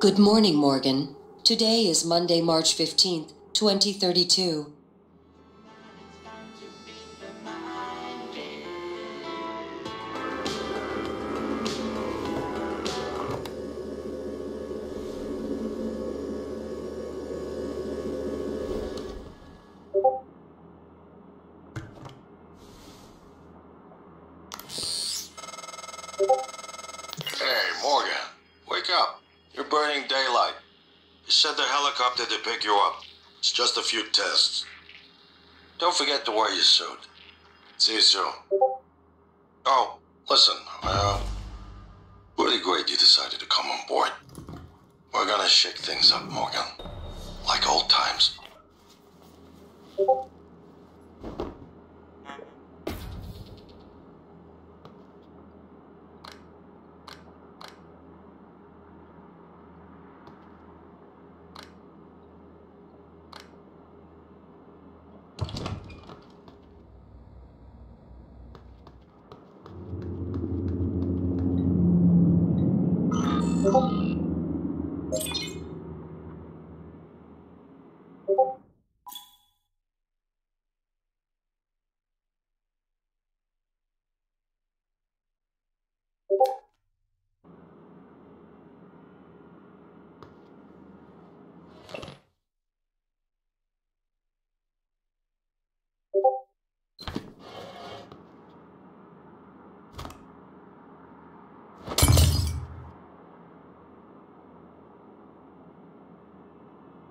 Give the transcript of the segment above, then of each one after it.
Good morning, Morgan. Today is Monday, March 15th, 2032. Few tests. Don't forget to wear your suit. See you soon. Oh, listen, uh, really great you decided to come on board. We're gonna shake things up, Morgan. Like old times.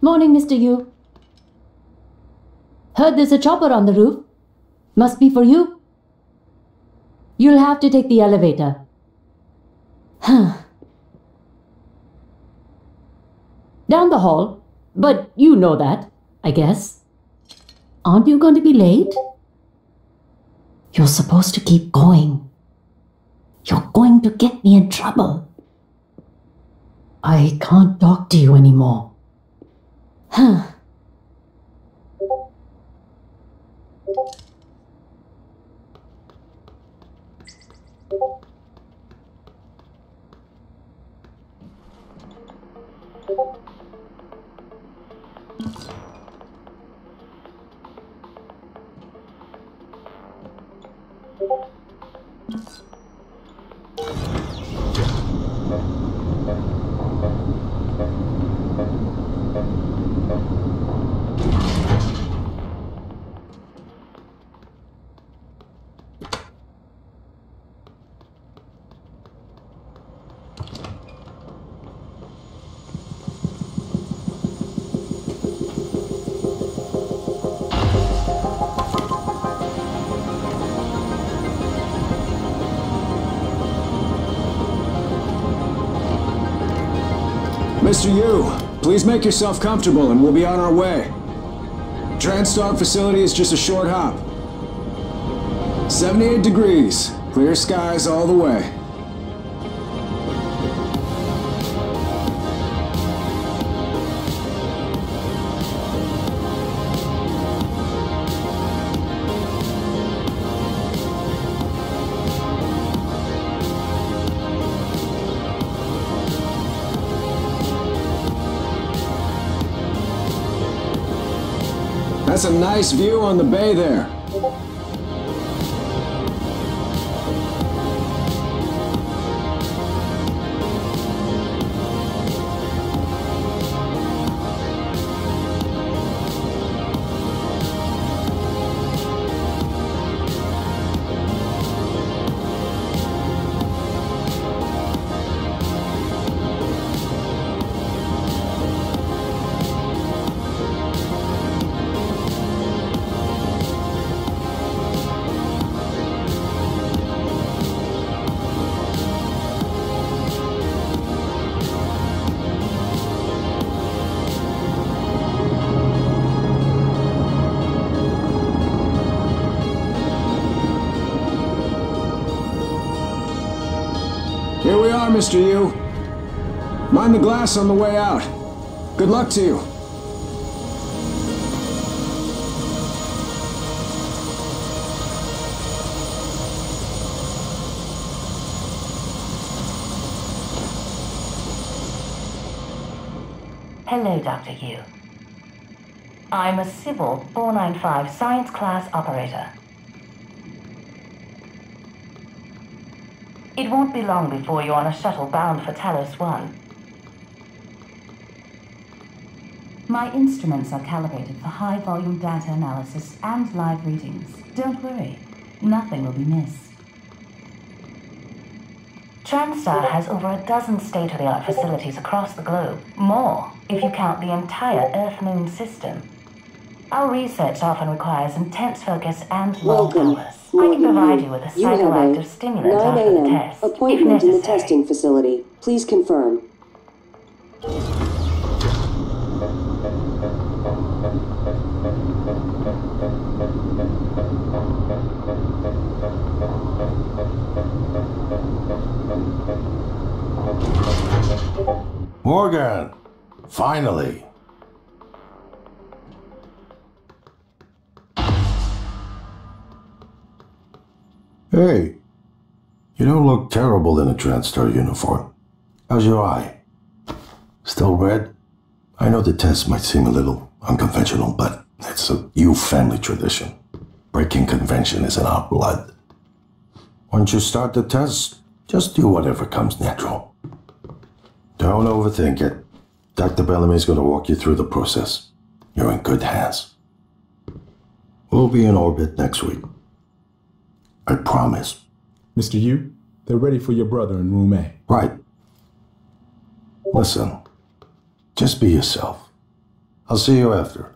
Morning, Mr. Yu. Heard there's a chopper on the roof. Must be for you. You'll have to take the elevator. Huh. Down the hall. But you know that, I guess. Aren't you going to be late? You're supposed to keep going. You're going to get me in trouble. I can't talk to you anymore. Huh. Please make yourself comfortable and we'll be on our way. TranStar facility is just a short hop. 78 degrees, clear skies all the way. That's a nice view on the bay there. Mr. Yu. Mind the glass on the way out. Good luck to you. Hello, Dr. Yu. I'm a Civil 495 Science Class Operator. It won't be long before you're on a shuttle bound for Talos 1. My instruments are calibrated for high volume data analysis and live readings. Don't worry, nothing will be missed. TranStar has over a dozen state of the art facilities across the globe. More, if you count the entire Earth Moon system. Our research often requires intense focus and long hours. I can provide you with a You have psychoactive stimulant 9 after the a.m. test, if appointment in the testing facility. Please confirm. Morgan! Finally! Hey, you don't look terrible in a TranStar uniform. How's your eye? Still red? I know the test might seem a little unconventional, but it's a Yu family tradition. Breaking convention is in our blood. Once you start the test, just do whatever comes natural. Don't overthink it. Dr. Bellamy's going to walk you through the process. You're in good hands. We'll be in orbit next week. I promise. Mr. Yu, they're ready for your brother in room A. Right. Listen, just be yourself. I'll see you after.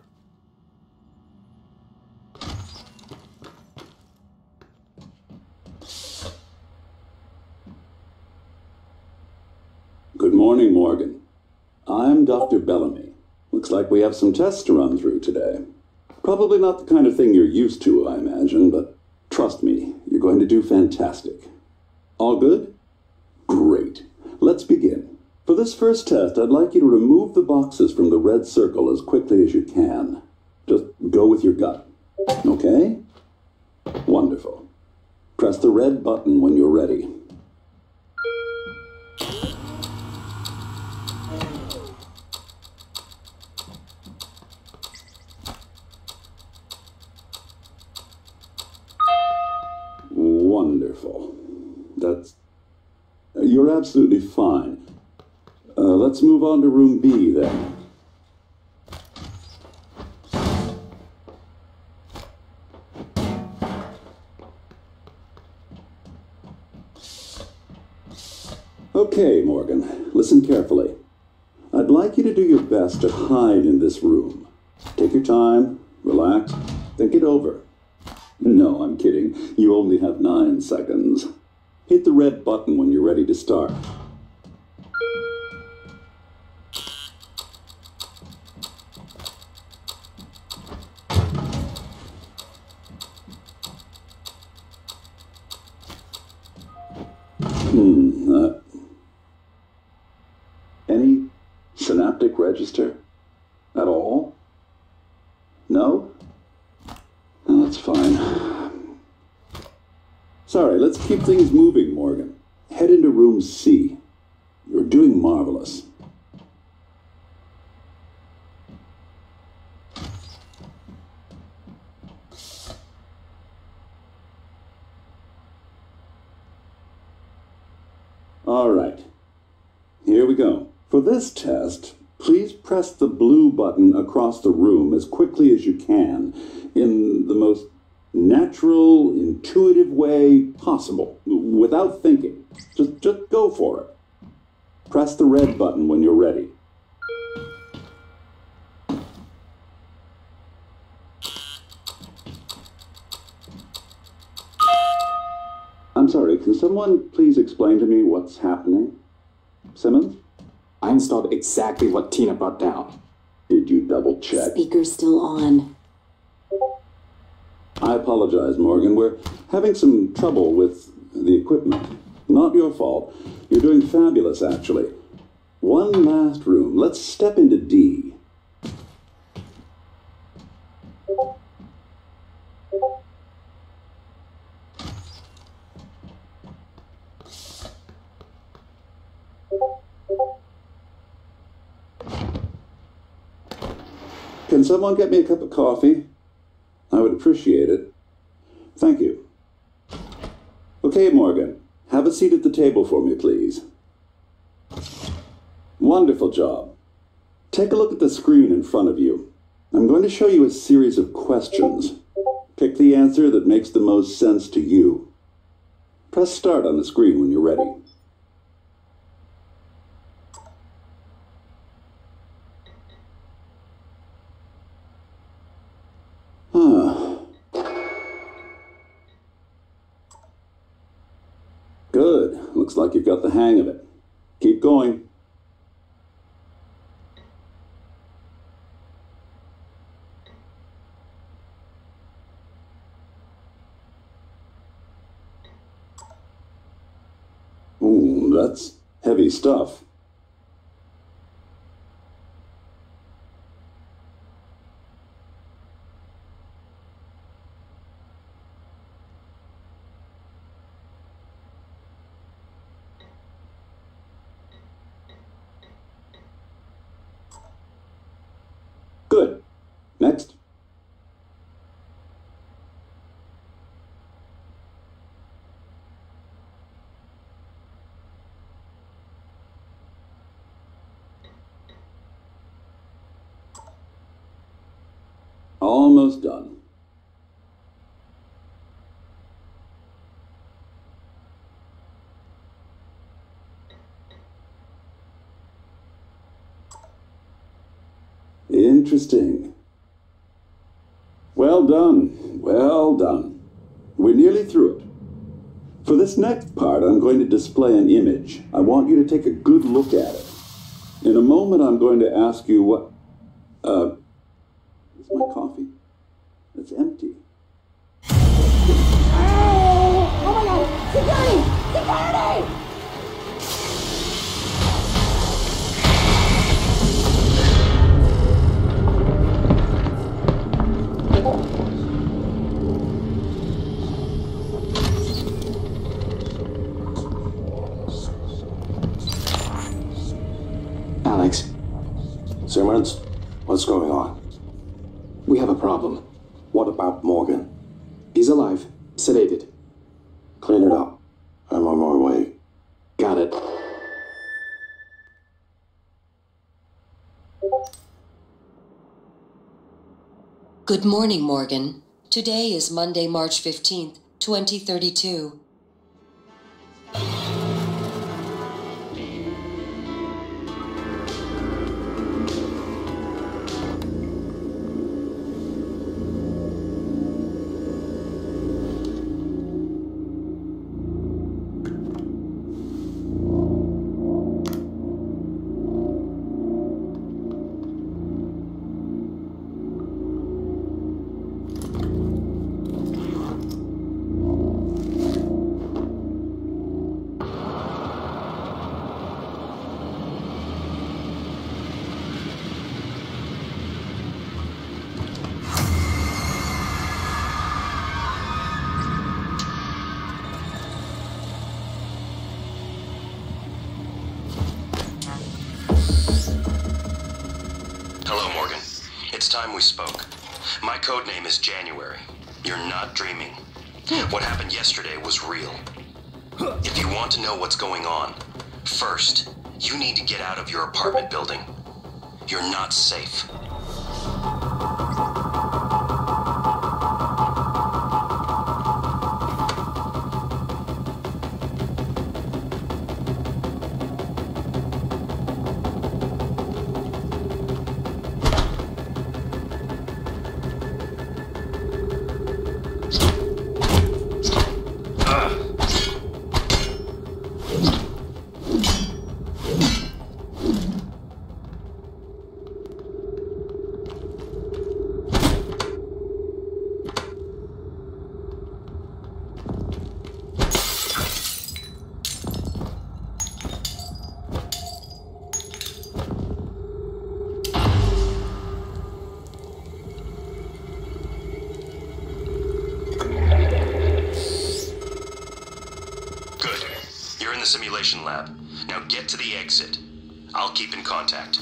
Good morning, Morgan. I'm Dr. Bellamy. Looks like we have some tests to run through today. Probably not the kind of thing you're used to, I imagine, but trust me, you're going to do fantastic. All good? Great. Let's begin. For this first test, I'd like you to remove the boxes from the red circle as quickly as you can. Just go with your gut. Okay? Wonderful. Press the red button when you're ready. You're absolutely fine. Uh, let's move on to room B then. Okay, Morgan, listen carefully. I'd like you to do your best to hide in this room. Take your time, relax, think it over. No, I'm kidding. You only have nine seconds. Hit the red button when you're ready to start. synaptic register? At all? No? No, that's fine. Sorry, let's keep things moving, Morgan. Head into room C. You're doing marvelous. All right. Here we go. For this test, please press the blue button across the room as quickly as you can in the most natural, intuitive way possible, without thinking. Just, just go for it. Press the red button when you're ready. I'm sorry, can someone please explain to me what's happening? Simmons? I installed exactly what Tina brought down. Did you double check? Speaker's still on. I apologize, Morgan. We're having some trouble with the equipment. Not your fault. You're doing fabulous, actually. One last room. Let's step into D. Can someone get me a cup of coffee? I would appreciate it. Thank you. Okay, Morgan. Have a seat at the table for me, please. Wonderful job. Take a look at the screen in front of you. I'm going to show you a series of questions. Pick the answer that makes the most sense to you. Press start on the screen when you're ready. Good. Looks like you've got the hang of it. Keep going. Ooh, that's heavy stuff. Good. Next. Almost done. Interesting. Well done. Well done. We're nearly through it. For this next part, I'm going to display an image. I want you to take a good look at it. In a moment, I'm going to ask you what. Uh, a problem. What about Morgan? He's alive, sedated. Clean it up. I'm on my way. Got it. Good morning, Morgan. Today is Monday, March 15th, 2032. Spoke. My code name is January. You're not dreaming. What happened yesterday was real. If you want to know what's going on, first, you need to get out of your apartment building. You're not safe. Get to the exit. I'll keep in contact.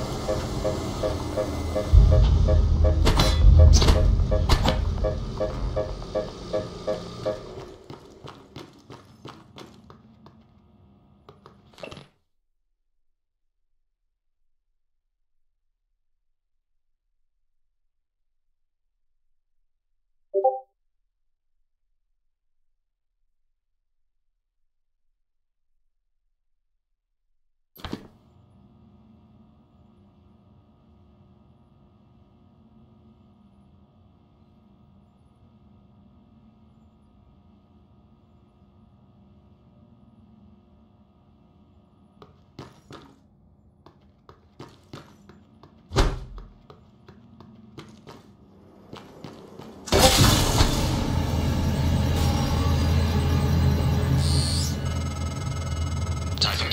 Typhon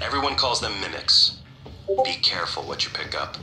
Everyone calls them mimics. Be careful what you pick up.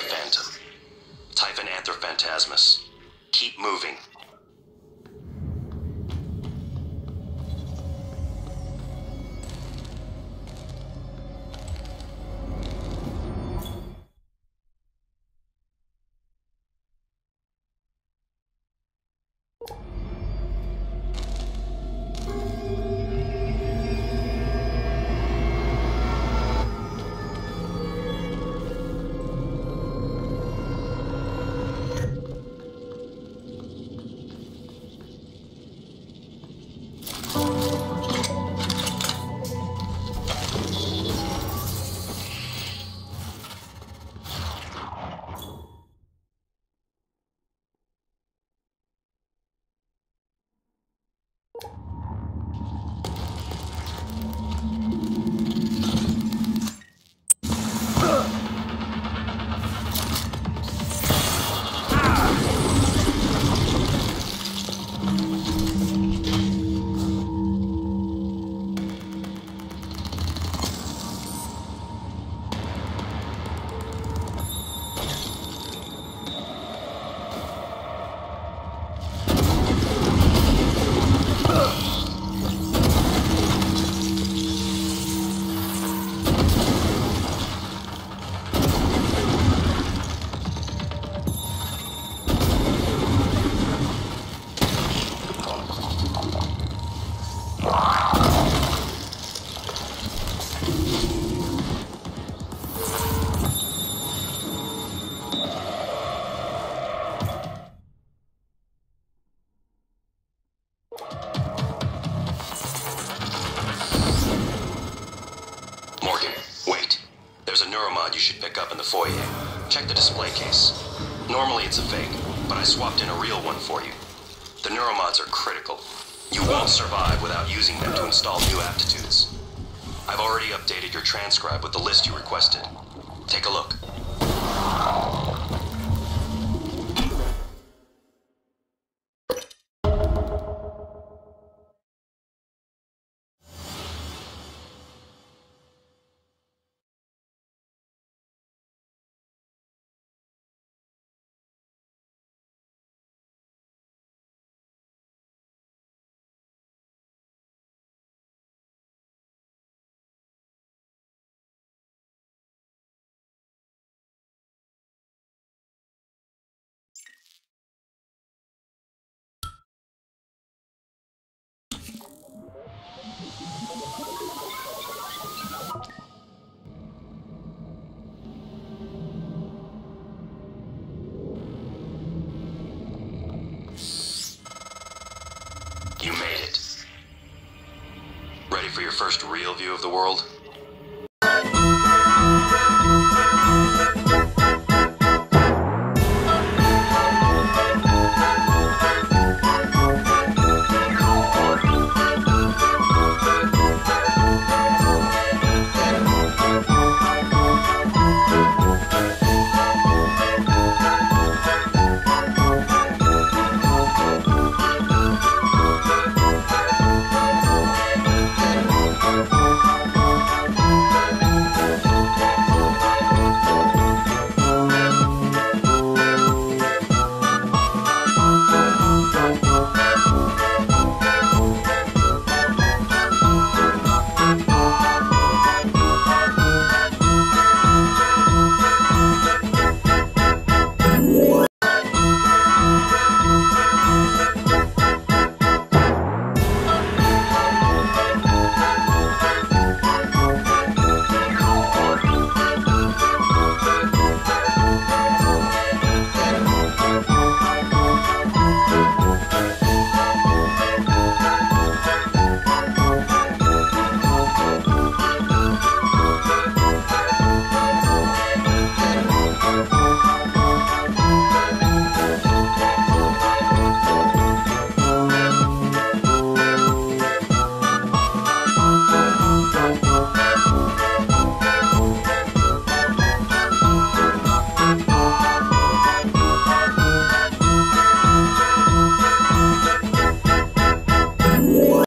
Phantom. Typhon Anther Phantasmus. Keep moving. There's a neuromod you should pick up in the foyer. Check the display case. Normally it's a fake, but I swapped in a real one for you. The neuromods are critical. You won't survive without using them to install new aptitudes. I've already updated your TranScribe with the list you requested. Take a look. For your first real view of the world?